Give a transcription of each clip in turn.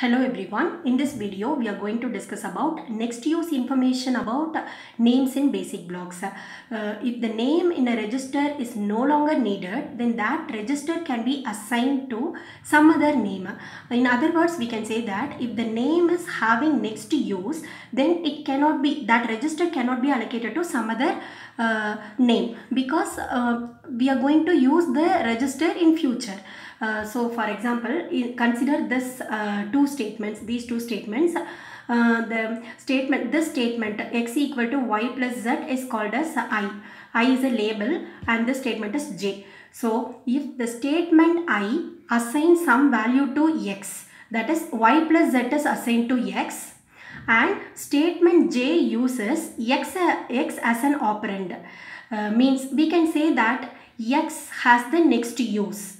Hello everyone, in this video we are going to discuss about next use information about names in basic blocks. Uh, if the name in a register is no longer needed, then that register can be assigned to some other name. In other words, we can say that if the name is having next use, then it cannot be, that register cannot be allocated to some other uh, name because uh, we are going to use the register in future. Uh, so for example, consider this uh, two statements, these two statements. Uh, the statement, this statement x equal to y plus z is called as i. i is a label and this statement is j. So if the statement i assigns some value to x, that is y plus z is assigned to x and statement j uses x, x as an operand. Uh, means we can say that x has the next use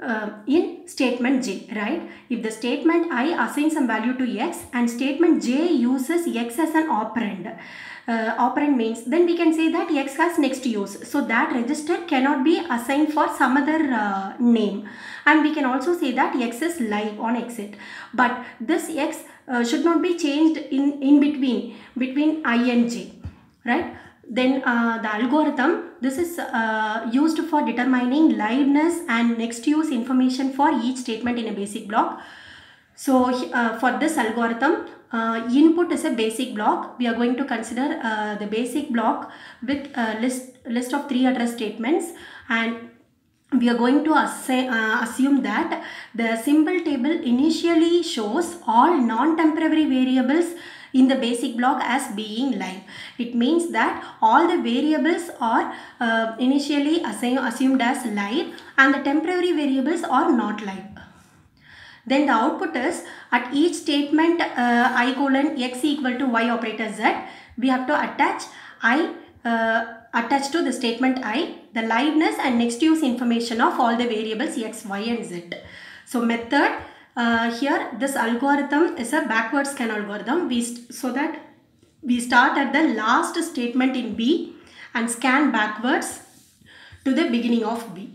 uh, in statement J, right? If the statement I assigns some value to X and statement J uses X as an operand, uh, operand means then we can say that X has next use. So that register cannot be assigned for some other uh, name. And we can also say that X is live on exit. But this X uh, should not be changed in, in between, between I and J, right? Then uh, the algorithm this is uh, used for determining liveness and next use information for each statement in a basic block. So uh, for this algorithm input is a basic block. We are going to consider the basic block with a list list of three address statements. And we are going to uh, assume that the symbol table initially shows all non-temporary variables in the basic block as being live. It means that all the variables are uh, initially assumed as live and the temporary variables are not live. Then the output is at each statement uh, i colon x equal to y operator z, we have to attach i uh, attached to the statement i, the liveness and next use information of all the variables x, y and z. So method uh, here this algorithm is a backward scan algorithm we so that we start at the last statement in B and scan backwards to the beginning of B.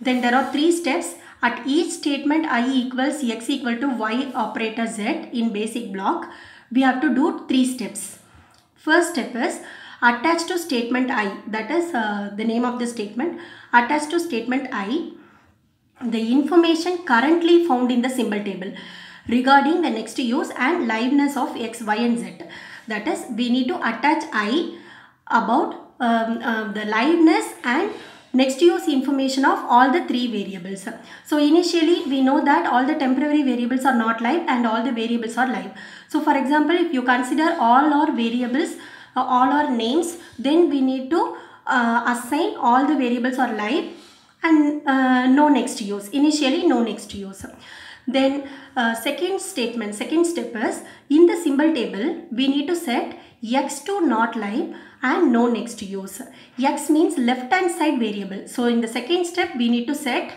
Then there are three steps. At each statement i equals x equal to y operator z in basic block, we have to do three steps. First step is attach to statement i, that is uh, the name of the statement, attach to statement i the information currently found in the symbol table regarding the next use and liveness of x, y and z. That is, we need to attach i about um, uh, the liveness and next use information of all the three variables. So initially we know that all the temporary variables are not live and all the variables are live. So for example, if you consider all our variables, uh, all our names, then we need to uh, assign all the variables are live and uh, no next use initially no next use then uh, second statement second step is in the symbol table we need to set x to not live and no next use x means left hand side variable. So in the second step we need to set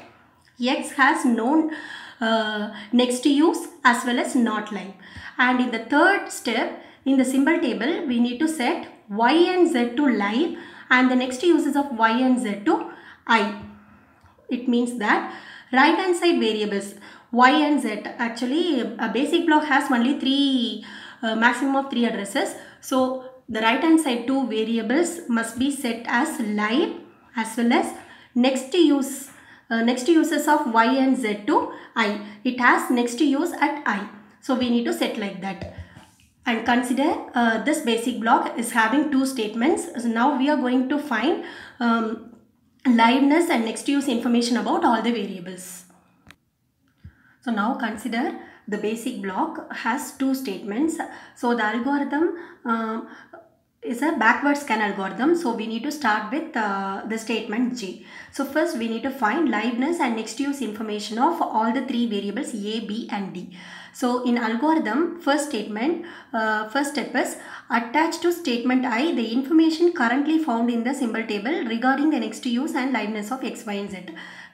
x has no uh, next use as well as not live and in the third step in the symbol table we need to set y and z to live and the next uses of y and z to i it means that right hand side variables y and z actually a basic block has only three uh, maximum of three addresses. So the right hand side two variables must be set as live as well as next to use uh, next uses of y and z to i. It has next to use at i. So we need to set like that. And consider uh, this basic block is having two statements. So now we are going to find um, liveness and next use information about all the variables. So now consider the basic block has two statements. So the algorithm uh, is a backward scan algorithm. So we need to start with uh, the statement J. So first we need to find liveness and next use information of all the three variables A, B and D. So in algorithm, first statement, uh, first step is attach to statement I the information currently found in the symbol table regarding the next use and liveness of X, Y and Z.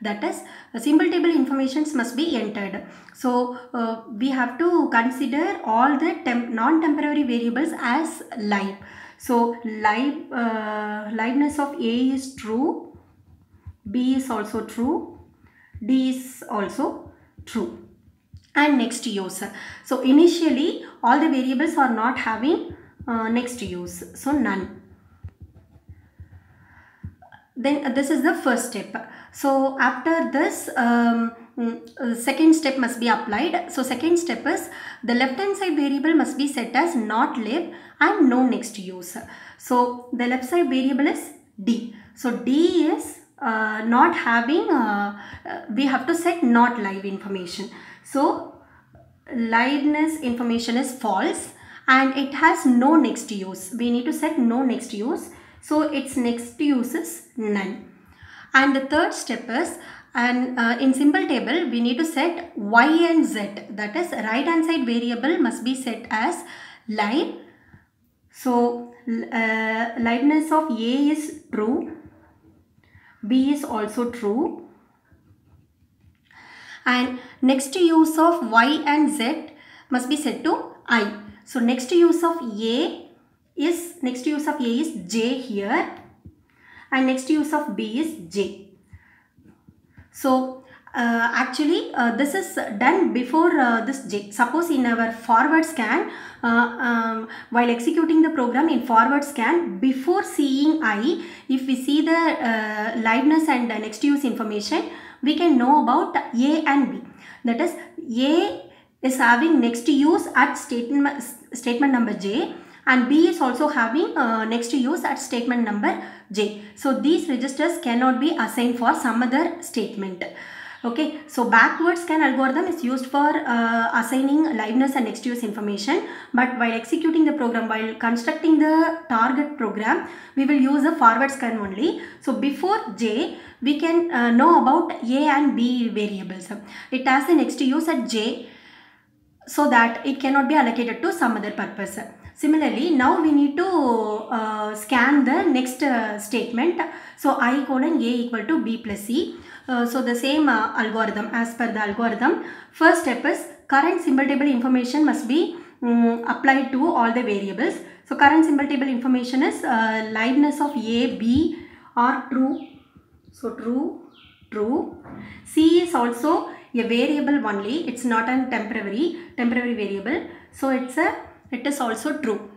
That is, the symbol table informations must be entered. So uh, we have to consider all the non-temporary variables as live. So live uh, liveness of A is true, B is also true, D is also true. And next use. So initially all the variables are not having uh, next use. So none. Then uh, this is the first step. So after this um, mm, uh, second step must be applied. So second step is the left hand side variable must be set as not live and no next use. So the left side variable is d. So d is uh, not having uh, uh, we have to set not live information. So liveness information is false and it has no next use. We need to set no next use. So its next use is none. And the third step is and uh, in symbol table we need to set y and z. That is right hand side variable must be set as line. So uh, liveness of A is true, B is also true. And next use of y and z must be set to i. So next use of A is next use of A is J here. And next use of B is J. So uh, actually uh, this is done before uh, this J. Suppose in our forward scan uh, um, while executing the program in forward scan before seeing I if we see the uh, liveness and next use information we can know about A and B. That is A is having next use at statement, statement number J and B is also having uh, next to use at statement number J. So these registers cannot be assigned for some other statement. Okay, so backward scan algorithm is used for uh, assigning liveness and next use information. But while executing the program, while constructing the target program, we will use a forward scan only. So before J, we can uh, know about A and B variables. It has the next use at J so that it cannot be allocated to some other purpose. Similarly, now we need to uh, scan the next uh, statement. So, I colon A equal to B plus C. Uh, so, the same uh, algorithm as per the algorithm. First step is current symbol table information must be um, applied to all the variables. So, current symbol table information is uh, liveness of A, B are true. So, true, true. C is also a variable only. It's not a temporary, temporary variable. So, it's a it is also true.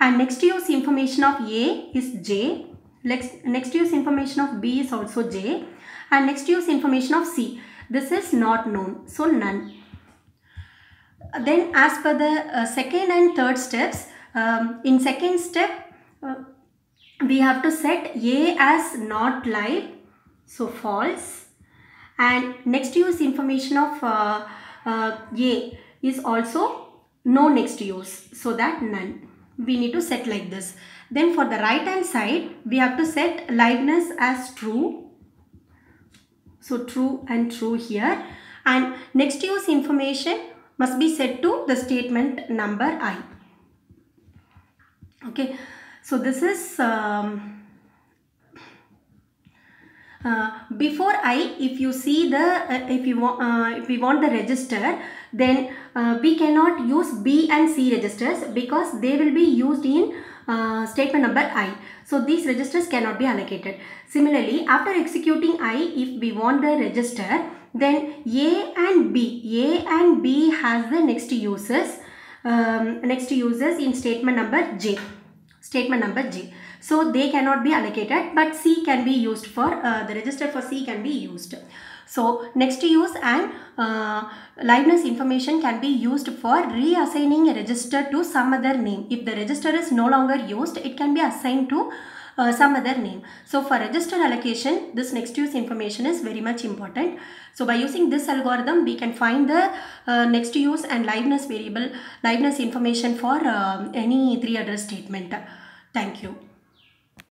And next use information of A is J. Next, next use information of B is also J. And next use information of C. This is not known. So none. Then as per the uh, second and third steps, um, in second step, uh, we have to set A as not live. So false. And next use information of uh, uh A is also no next use so that none. We need to set like this. Then for the right hand side we have to set liveness as true. So true and true here. And next use information must be set to the statement number i. Okay. So this is um, uh, before i if you see the uh, if you want uh, if we want the register then uh, we cannot use b and c registers because they will be used in uh, statement number i. So these registers cannot be allocated. Similarly after executing i if we want the register then a and b a and b has the next uses um, next uses in statement number j statement number G. so they cannot be allocated but C can be used for uh, the register for C can be used. So next use and uh, liveness information can be used for reassigning a register to some other name. If the register is no longer used, it can be assigned to uh, some other name. So for register allocation, this next use information is very much important. So by using this algorithm, we can find the uh, next use and liveness variable, liveness information for uh, any three address statement. Thank you.